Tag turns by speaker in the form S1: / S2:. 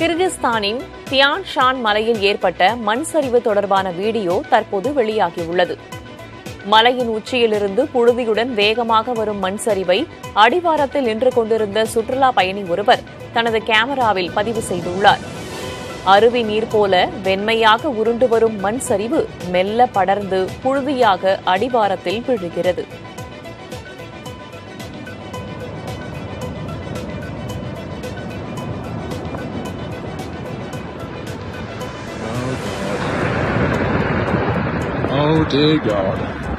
S1: கிர்கிஸ்தானின் Dhyan Shawn மலையில் ஏற்பட்ட மண் சரிவு தொடர்பான வீடியோ தற்போது வெளியாகியுள்ளது. மலையின் உச்சியிலிருந்து புழுதியுடன் வேகமாக வரும் மண் சரிவை அடிவாரத்தில் நின்று கொண்டிருந்த சுற்றுலா பயணி ஒருவர் தனது கேமராவில் பதிவு செய்துள்ளார். அருவி நீர் போல வெண்மையாக உருண்டு வரும் மண் சரிவு மெல்ல படர்ந்து புழுதியாக அடிவாரத்தில் விழுகிறது.
S2: Oh dear God.